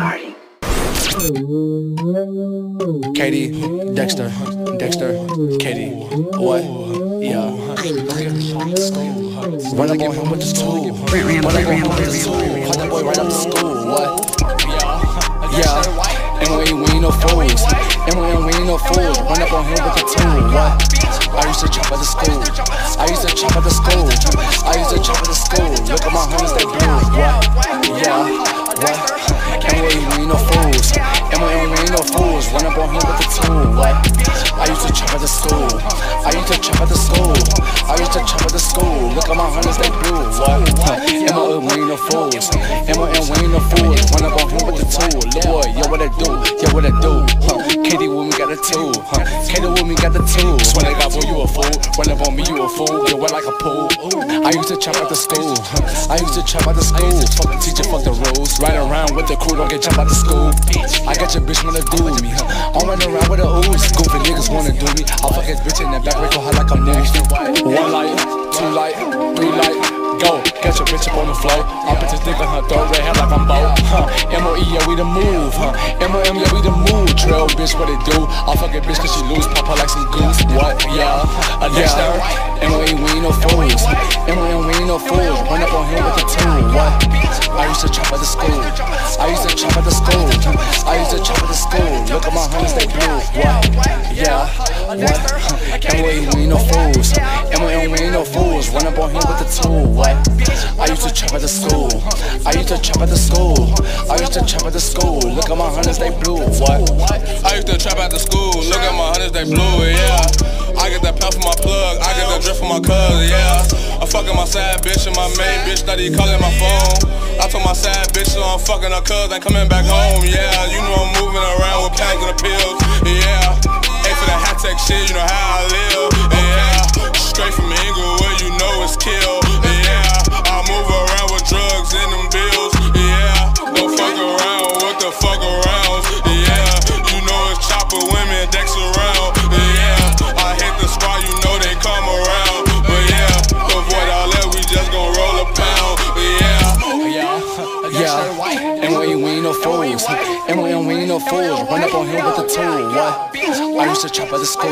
starting. Katie, Dexter, Dexter, Katie, what? Yeah. Run up on him with the tool. Run up on him with the tool. Put that boy right up to school. What? Yeah. And we we ain't no fools. And we we ain't no fools. Run up on him with the tool. What? I used to chop at the school. I used to chop at the school. I used to chop at the school. Look at my homies, they blue. What? Yeah. Look my homies, they blue. What? And we no fools. And we no fools. Run up on him with the tool. Look boy, yo, what I do? Yo, what I do? Huh? Katie me got the tool. Huh? Katie with me got the tool. Swear they got boy, you a fool. Run up on me, you a fool. Get wet like a pool. I used to chop at the school. I used to chop at the school. Fuck the teacher, fuck the rules. Ride around with the crew, don't get chopped out the school. I got your bitch wanna do me. I'm running around with a ooze. Goofy niggas wanna do me. I'll fuck his bitch in the back, wrinkle her like I'm next. One light, two light. Catch your bitch up on the floor. I put this on her throat, red hair like I'm Bo. Huh? M.O.E. yeah, we the move. Huh? M.O.M. yeah, we the move. Trail bitch, what it do? I'll fuck a bitch cause she lose, pop her like some goose. What? Yeah, a Dexter. M.O.E. we ain't no fools. M.O.M. we ain't no fools. Run up on him with the tool. What? I used to chop at the school. I used to chop at the school. I used to chop at the school. Look at my homies, they blue. What? Yeah. What? M.O.E. we ain't no fools. With tool. What? I used to chop at the school. I used to chop at the school. I used to chop at the school. Look at my honeys, they blue. What? I used to trap at the school. Look at my hunters, they blue, yeah. I get that pound for my plug. I get that drip for my cuz, yeah. I'm fucking my sad bitch and my main bitch that he calling my phone. I told my sad bitch so I'm fucking her cuz ain't coming back home, yeah. You know I'm moving around with pounds and the pills, yeah. Ain't for the high tech shit, you know how I live, fools. And we we ain't no fools. Run up on him with the tool. What? I used to chop at the school.